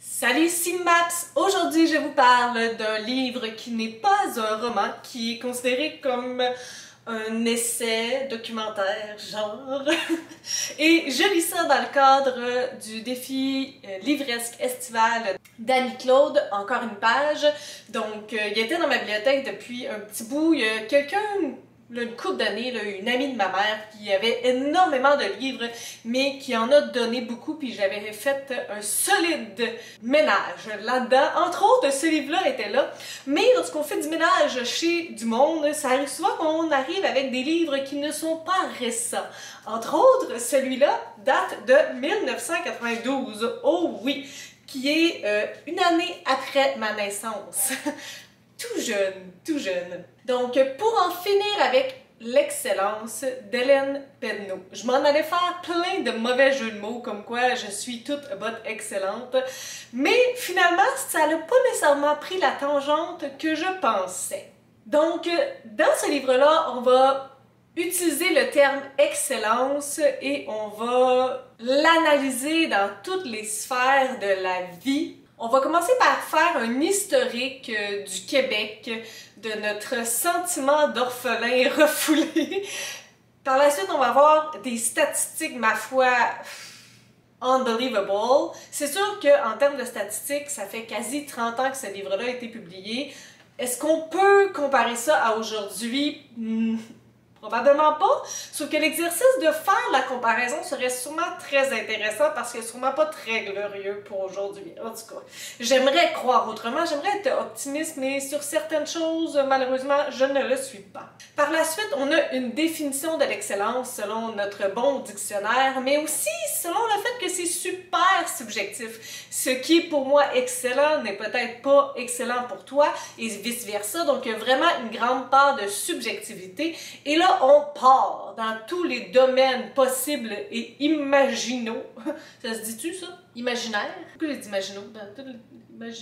Salut Maps! Aujourd'hui, je vous parle d'un livre qui n'est pas un roman, qui est considéré comme un essai documentaire, genre. Et je lis ça dans le cadre du défi euh, livresque estival d'Annie Claude, encore une page. Donc, euh, il était dans ma bibliothèque depuis un petit bout. Il y a quelqu'un une couple d'années, une amie de ma mère qui avait énormément de livres, mais qui en a donné beaucoup, puis j'avais fait un solide ménage là-dedans. Entre autres, ce livre-là était là. Mais lorsqu'on fait du ménage chez du monde, ça arrive souvent qu'on arrive avec des livres qui ne sont pas récents. Entre autres, celui-là date de 1992. Oh oui! qui est euh, une année après ma naissance. tout jeune, tout jeune. Donc, pour en finir avec l'excellence d'Hélène Penneau. Je m'en allais faire plein de mauvais jeux de mots, comme quoi je suis toute botte excellente, mais finalement, ça n'a pas nécessairement pris la tangente que je pensais. Donc, dans ce livre-là, on va utiliser le terme excellence et on va l'analyser dans toutes les sphères de la vie on va commencer par faire un historique euh, du Québec, de notre sentiment d'orphelin refoulé. Par la suite, on va avoir des statistiques, ma foi, unbelievable. C'est sûr qu'en termes de statistiques, ça fait quasi 30 ans que ce livre-là a été publié. Est-ce qu'on peut comparer ça à aujourd'hui? Probablement pas, sauf que l'exercice de faire la comparaison serait sûrement très intéressant parce que sûrement pas très glorieux pour aujourd'hui. En tout cas, j'aimerais croire autrement, j'aimerais être optimiste, mais sur certaines choses, malheureusement, je ne le suis pas. Par la suite, on a une définition de l'excellence selon notre bon dictionnaire, mais aussi selon le fait que c'est super subjectif. Ce qui est pour moi excellent n'est peut-être pas excellent pour toi et vice-versa, donc il y a vraiment une grande part de subjectivité. Et là, on part dans tous les domaines possibles et imaginaux. Ça se dit-tu, ça? Imaginaire? Pourquoi j'ai dit imaginaux? Dans tous les...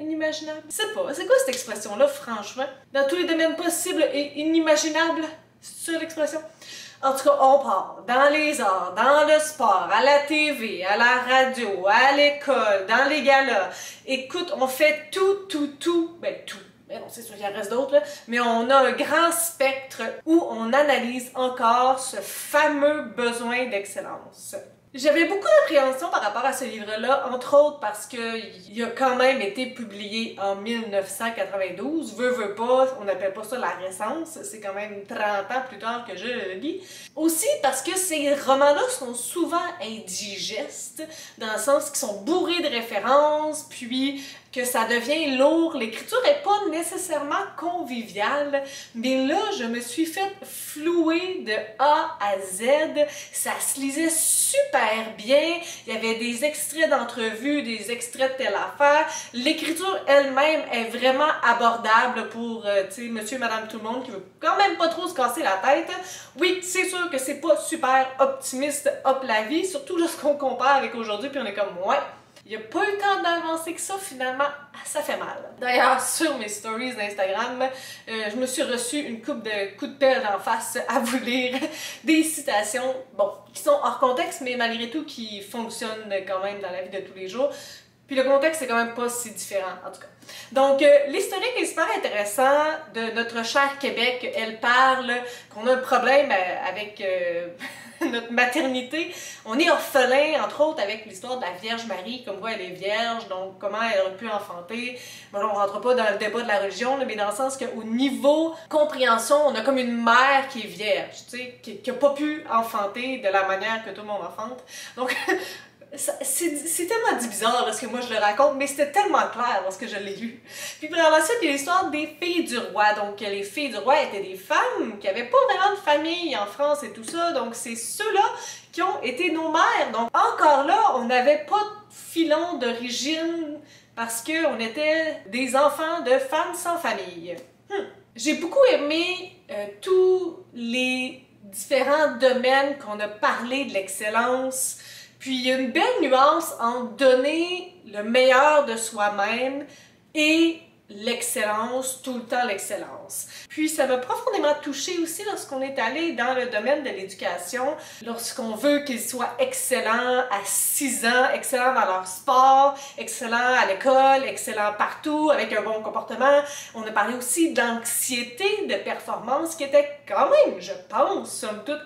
inimaginable? Je sais pas. C'est quoi cette expression-là, franchement? Dans tous les domaines possibles et inimaginables? C'est ça l'expression? En tout cas, on part dans les arts, dans le sport, à la TV, à la radio, à l'école, dans les galas. Écoute, on fait tout, tout, tout, ben tout mais non, c'est sûr qu'il en reste d'autres, mais on a un grand spectre où on analyse encore ce fameux besoin d'excellence. J'avais beaucoup d'appréhension par rapport à ce livre-là, entre autres parce qu'il a quand même été publié en 1992. Veux, veux pas, on n'appelle pas ça la récence, c'est quand même 30 ans plus tard que je le lis. Aussi parce que ces romans-là sont souvent indigestes, dans le sens qu'ils sont bourrés de références, puis que ça devient lourd. L'écriture est pas nécessairement conviviale, mais là, je me suis fait flouer de A à Z. Ça se lisait super bien. Il y avait des extraits d'entrevues, des extraits de telle affaire. L'écriture elle-même est vraiment abordable pour, euh, tu sais, monsieur, madame, tout le monde qui veut quand même pas trop se casser la tête. Oui, c'est sûr que c'est pas super optimiste, hop la vie, surtout lorsqu'on compare avec aujourd'hui, puis on est comme, ouais, il n'y a pas eu temps d'avancer que ça, finalement, ça fait mal. D'ailleurs, sur mes stories d'Instagram, euh, je me suis reçu une coupe de coups de pelle en face à vous lire des citations, bon, qui sont hors contexte, mais malgré tout qui fonctionnent quand même dans la vie de tous les jours. Puis le contexte, c'est quand même pas si différent, en tout cas. Donc, euh, l'historique est super intéressant de notre cher Québec. Elle parle qu'on a un problème euh, avec notre maternité. On est orphelin, entre autres, avec l'histoire de la Vierge Marie, comme quoi elle est vierge, donc comment elle aurait pu enfanter. Bon, on rentre pas dans le débat de la religion, mais dans le sens qu'au niveau compréhension, on a comme une mère qui est vierge, tu sais, qui, qui a pas pu enfanter de la manière que tout le monde enfante. Donc, c'est tellement bizarre parce que moi je le raconte, mais c'était tellement clair lorsque je l'ai lu. Puis par la il y a l'histoire des filles du roi. Donc les filles du roi étaient des femmes qui n'avaient pas vraiment de famille en France et tout ça. Donc c'est ceux-là qui ont été nos mères. Donc encore là, on n'avait pas de filon d'origine parce qu'on était des enfants de femmes sans famille. Hmm. J'ai beaucoup aimé euh, tous les différents domaines qu'on a parlé de l'excellence puis il y a une belle nuance entre donner le meilleur de soi-même et l'excellence, tout le temps l'excellence. Puis ça m'a profondément touchée aussi lorsqu'on est allé dans le domaine de l'éducation, lorsqu'on veut qu'ils soient excellents à 6 ans, excellents dans leur sport, excellents à l'école, excellents partout, avec un bon comportement. On a parlé aussi d'anxiété de performance qui était quand même, je pense, somme toute,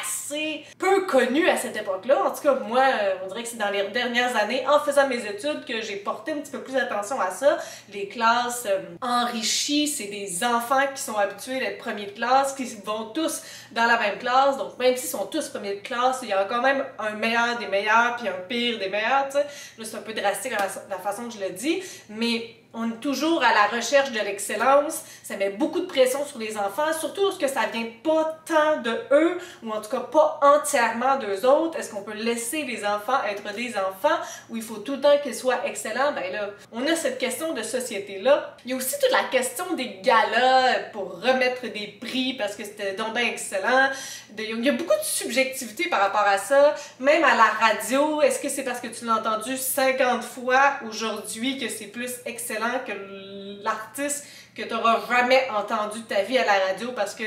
assez peu connu à cette époque-là. En tout cas, moi, euh, on dirait que c'est dans les dernières années, en faisant mes études, que j'ai porté un petit peu plus attention à ça. Les classes euh, enrichies, c'est des enfants qui sont habitués d'être premiers de classe, qui vont tous dans la même classe. Donc, même s'ils sont tous premiers de classe, il y a quand même un meilleur des meilleurs, puis un pire des meilleurs, tu sais. Là, c'est un peu drastique la, la façon que je le dis, mais on est toujours à la recherche de l'excellence. Ça met beaucoup de pression sur les enfants, surtout lorsque ça vient pas tant de eux, ou en tout cas pas entièrement d'eux autres. Est-ce qu'on peut laisser les enfants être des enfants, ou il faut tout le temps qu'ils soient excellents? Ben là, on a cette question de société-là. Il y a aussi toute la question des galas pour remettre des prix parce que c'était donc bien excellent. Il y a beaucoup de subjectivité par rapport à ça. Même à la radio, est-ce que c'est parce que tu l'as entendu 50 fois aujourd'hui que c'est plus excellent? Que l'artiste que tu n'auras jamais entendu de ta vie à la radio parce que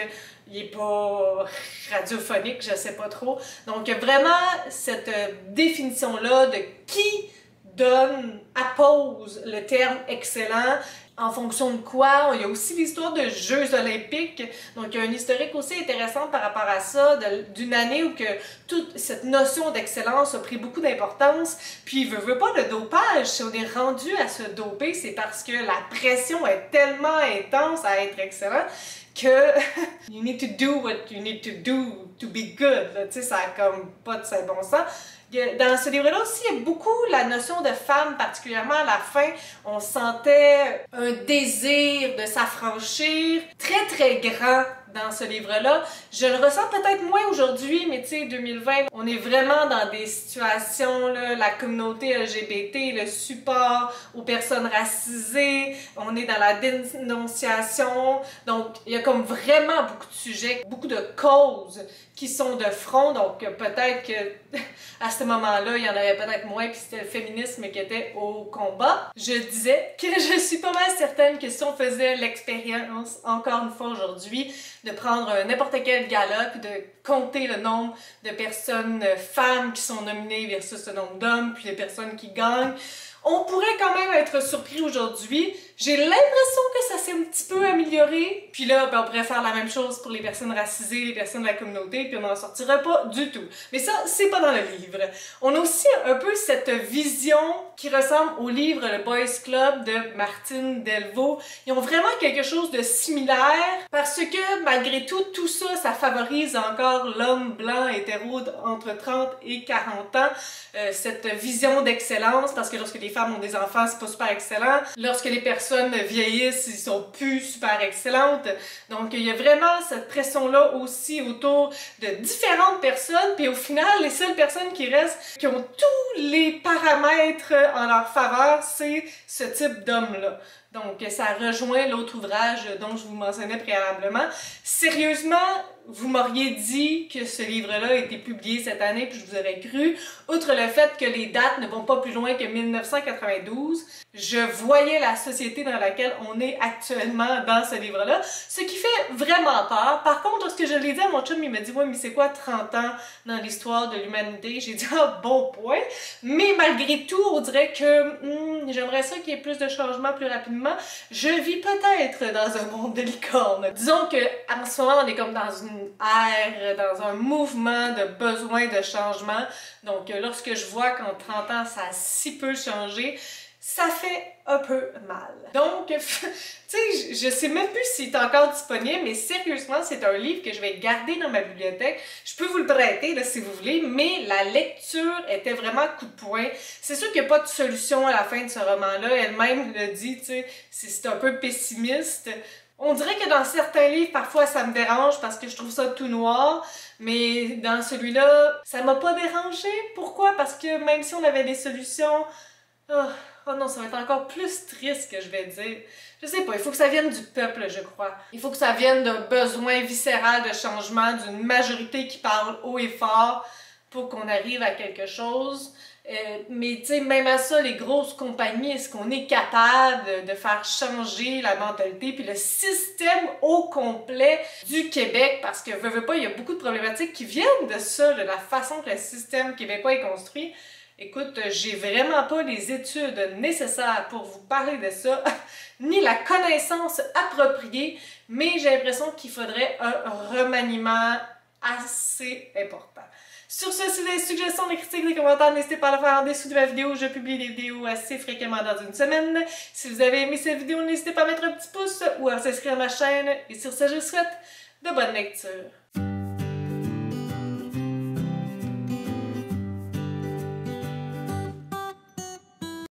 il est pas radiophonique, je sais pas trop. Donc vraiment cette euh, définition là de qui donne, appose le terme excellent en fonction de quoi. Il y a aussi l'histoire de Jeux olympiques. Donc, il y a un historique aussi intéressant par rapport à ça, d'une année où que toute cette notion d'excellence a pris beaucoup d'importance. Puis, veut, veut pas le dopage. Si on est rendu à se doper, c'est parce que la pression est tellement intense à être excellent que you need to do what you need to do to be good. Tu sais, ça a comme pas de bon sens. Dans ce livre-là aussi, il y a beaucoup la notion de femme, particulièrement à la fin. On sentait un désir de s'affranchir très très grand dans ce livre-là. Je le ressens peut-être moins aujourd'hui, mais tu sais, 2020, on est vraiment dans des situations, là, la communauté LGBT, le support aux personnes racisées, on est dans la dénonciation, donc il y a comme vraiment beaucoup de sujets, beaucoup de causes qui sont de front, donc peut-être que à ce moment-là, il y en avait peut-être moins, puis c'était le féminisme qui était au combat. Je disais que je suis pas mal certaine que si on faisait l'expérience, encore une fois aujourd'hui, de prendre n'importe quel gala, puis de compter le nombre de personnes euh, femmes qui sont nominées versus le nombre d'hommes, puis les personnes qui gagnent, on pourrait quand même être surpris aujourd'hui. J'ai l'impression que ça s'est un petit peu amélioré. Puis là, ben, on pourrait faire la même chose pour les personnes racisées, les personnes de la communauté, puis on n'en sortira pas du tout. Mais ça, c'est pas dans le livre. On a aussi un peu cette vision qui ressemble au livre Le Boys Club de Martine Delvaux. Ils ont vraiment quelque chose de similaire parce que malgré tout, tout ça, ça favorise encore l'homme blanc hétéro entre 30 et 40 ans. Euh, cette vision d'excellence parce que lorsque les femmes ont des enfants, c'est pas super excellent. Lorsque les vieillissent, ils sont plus super excellentes. Donc, il y a vraiment cette pression-là aussi autour de différentes personnes. Puis au final, les seules personnes qui restent, qui ont tous les paramètres en leur faveur, c'est ce type d'homme-là. Donc, ça rejoint l'autre ouvrage dont je vous mentionnais préalablement. Sérieusement, vous m'auriez dit que ce livre-là a été publié cette année, puis je vous aurais cru. Outre le fait que les dates ne vont pas plus loin que 1992, je voyais la société dans laquelle on est actuellement dans ce livre-là, ce qui fait vraiment peur. Par contre, lorsque je l'ai dit à mon chum, il m'a dit « Ouais, mais c'est quoi 30 ans dans l'histoire de l'humanité? » J'ai dit « Ah, bon point! » Mais malgré tout, on dirait que hmm, j'aimerais ça qu'il y ait plus de changements plus rapidement. Je vis peut-être dans un monde de licorne. Disons que en ce moment, on est comme dans une ère, dans un mouvement de besoin de changement. Donc, lorsque je vois qu'en 30 ans, ça a si peu changé, ça fait un peu mal. Donc, tu sais, je sais même plus s'il est encore disponible, mais sérieusement, c'est un livre que je vais garder dans ma bibliothèque. Je peux vous le prêter, là, si vous voulez, mais la lecture était vraiment coup de poing. C'est sûr qu'il n'y a pas de solution à la fin de ce roman-là. Elle-même le dit, tu sais, c'est un peu pessimiste. On dirait que dans certains livres, parfois, ça me dérange parce que je trouve ça tout noir, mais dans celui-là, ça m'a pas dérangé. Pourquoi? Parce que même si on avait des solutions, oh, oh, non, ça va être encore plus triste que je vais dire. Je sais pas, il faut que ça vienne du peuple, je crois. Il faut que ça vienne d'un besoin viscéral de changement, d'une majorité qui parle haut et fort pour qu'on arrive à quelque chose. Euh, mais tu sais, même à ça, les grosses compagnies, est-ce qu'on est capable de, faire changer la mentalité puis le système au complet du Québec? Parce que, veux pas, il y a beaucoup de problématiques qui viennent de ça, de la façon que le système québécois est construit. Écoute, j'ai vraiment pas les études nécessaires pour vous parler de ça, ni la connaissance appropriée, mais j'ai l'impression qu'il faudrait un remaniement assez important. Sur ce, si vous avez des suggestions, des critiques, des commentaires, n'hésitez pas à le faire en dessous de ma vidéo. Je publie des vidéos assez fréquemment dans une semaine. Si vous avez aimé cette vidéo, n'hésitez pas à mettre un petit pouce ou à s'inscrire à ma chaîne. Et sur ce, je vous souhaite de bonnes lectures.